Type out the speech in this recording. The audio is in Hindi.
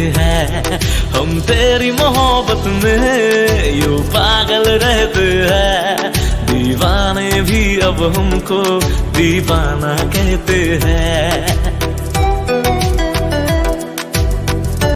है। हम तेरी मोहब्बत में यू पागल रहते हैं। दीवाने भी अब हमको दीवाना कहते हैं।